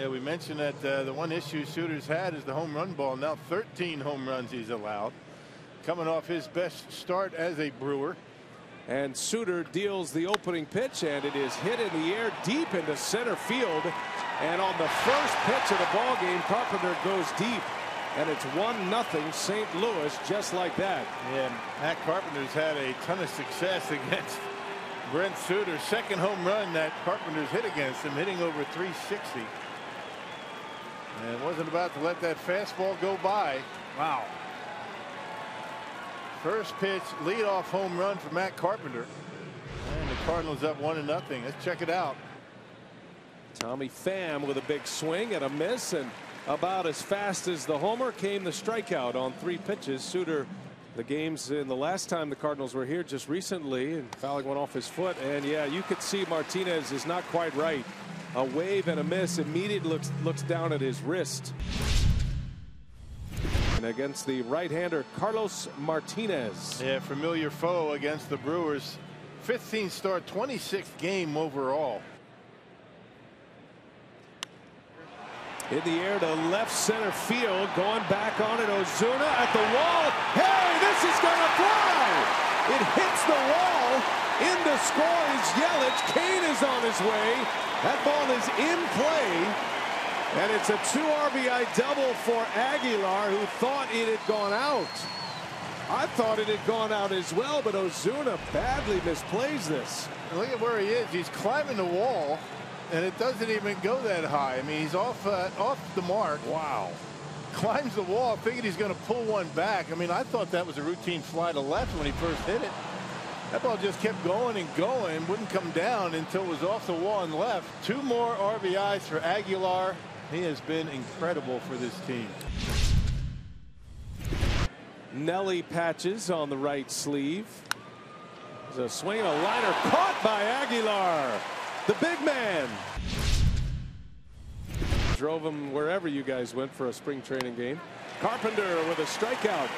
Yeah, we mentioned that uh, the one issue Suter's had is the home run ball. Now 13 home runs he's allowed. Coming off his best start as a Brewer. And Suter deals the opening pitch, and it is hit in the air deep into center field. And on the first pitch of the ball game, Carpenter goes deep. And it's 1 nothing St. Louis just like that. Yeah, Matt Carpenter's had a ton of success against Brent Suter. Second home run that Carpenter's hit against him, hitting over 360. And wasn't about to let that fastball go by. Wow. First pitch leadoff home run for Matt Carpenter. And the Cardinals up one to nothing. Let's check it out. Tommy Pham with a big swing and a miss and about as fast as the homer came the strikeout on three pitches. Suter the games in the last time the Cardinals were here just recently and fouling one off his foot and yeah you could see Martinez is not quite right. A wave and a miss immediately looks looks down at his wrist. And against the right-hander Carlos Martinez. Yeah, familiar foe against the Brewers. 15 start 26th game overall. In the air to left center field. Going back on it. Ozuna at the wall. Hey, this is going to fly. It hits the wall. In to score is Yelich. Cain is on his way. That ball is in play. And it's a two RBI double for Aguilar, who thought it had gone out. I thought it had gone out as well, but Ozuna badly misplays this. Look at where he is. He's climbing the wall and it doesn't even go that high. I mean, he's off uh, off the mark. Wow. Climbs the wall. Figured he's going to pull one back. I mean, I thought that was a routine fly to left when he first hit it. That ball just kept going and going. Wouldn't come down until it was off the wall and left. Two more RBIs for Aguilar. He has been incredible for this team. Nelly patches on the right sleeve. There's a swing a liner caught by Aguilar. The big man. Drove him wherever you guys went for a spring training game. Carpenter with a strikeout.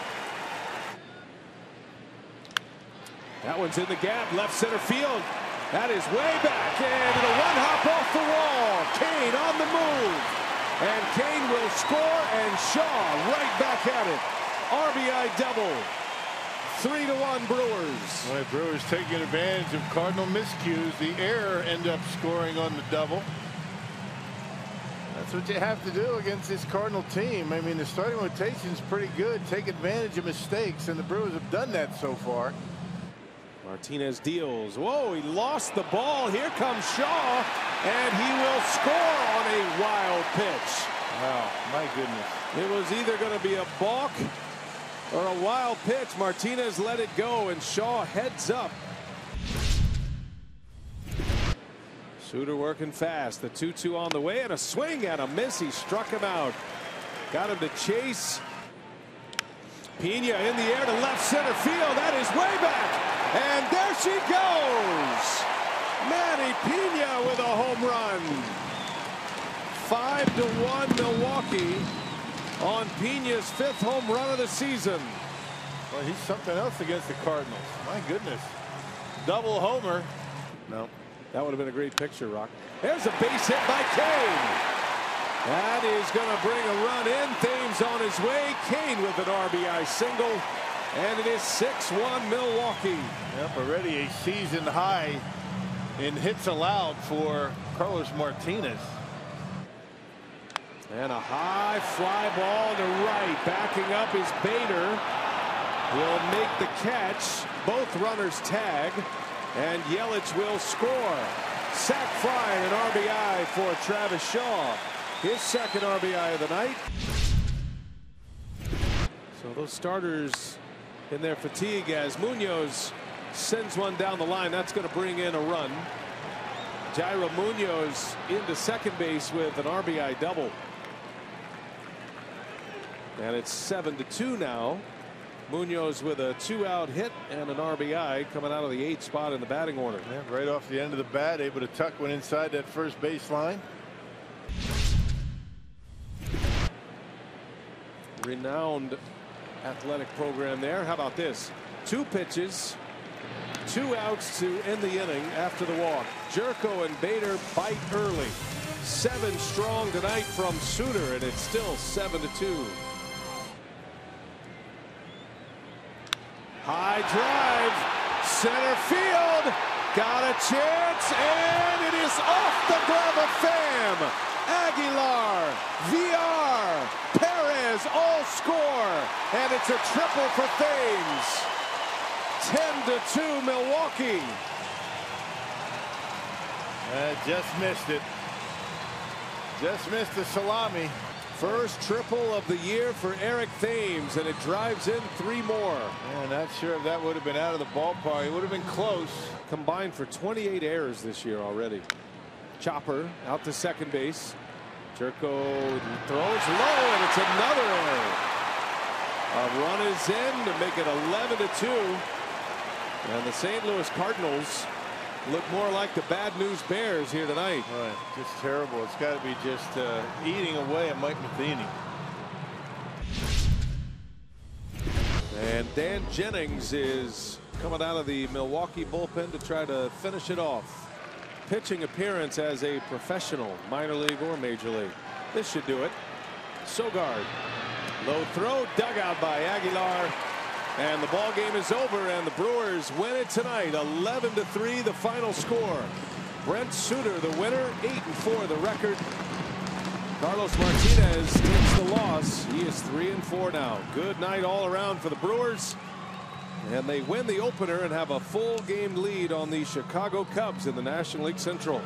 That one's in the gap, left center field. That is way back, and it'll one hop off the wall. Cain on the move. And Cain will score, and Shaw right back at it. RBI double. Three to one Brewers. Well, Brewers taking advantage of Cardinal miscues. The error end up scoring on the double. That's what you have to do against this Cardinal team. I mean, the starting rotation is pretty good. Take advantage of mistakes, and the Brewers have done that so far. Martinez deals. Whoa, he lost the ball. Here comes Shaw, and he will score on a wild pitch. Wow, my goodness. It was either going to be a balk or a wild pitch. Martinez let it go, and Shaw heads up. Suter working fast. The 2-2 on the way, and a swing and a miss. He struck him out. Got him to chase. Piña in the air to left center field. That is way back. And there she goes. Manny Piña with a home run. Five to one Milwaukee on Piña's fifth home run of the season. Well, he's something else against the Cardinals. My goodness. Double homer. No. That would have been a great picture, Rock. There's a base hit by Cain. That is going to bring a run in. Thames on his way. Cain with an RBI single. And it is 6-1 Milwaukee. Yep, already a season high in hits allowed for Carlos Martinez. And a high fly ball to right. Backing up is Bader. Will make the catch. Both runners tag. And Yelich will score. Sac fly and an RBI for Travis Shaw. His second RBI of the night. So those starters in their fatigue as Munoz sends one down the line. That's going to bring in a run. Yairo Munoz into second base with an RBI double. And it's 7 to 2 now. Munoz with a two out hit and an RBI coming out of the eighth spot in the batting order. Yeah, right off the end of the bat, able to tuck one inside that first base Renowned athletic program there. How about this? Two pitches, two outs to end the inning after the walk. Gyorko and Bader bite early. Seven strong tonight from Suter, and it's still seven to two. High drive, center field, got a chance, and it is off the glove of Pham. Aguilar, Villar, Perez all score, and it's a triple for Thames. 10 to 2 Milwaukee. Uh, just missed it. Just missed the salami. First triple of the year for Eric Thames, and it drives in three more. Yeah, not sure if that would have been out of the ballpark. It would have been close. Combined for 28 errors this year already. Chopper out to second base. Gyorko throws low, and it's another error. A run is in to make it 11 to 2. And the St. Louis Cardinals look more like the bad news Bears here tonight. Right, just terrible. It's got to be just uh, eating away at Mike Matheny. And Dan Jennings is coming out of the Milwaukee bullpen to try to finish it off. Pitching appearance as a professional, minor league or major league. This should do it. Sogard. Low throw, dug out by Aguilar. And the ball game is over, and the Brewers win it tonight, 11 to 3, the final score. Brent Suter, the winner, 8 and 4, the record. Carlos Martinez takes the loss. He is 3 and 4 now. Good night all around for the Brewers. And they win the opener and have a full game lead on the Chicago Cubs in the National League Central.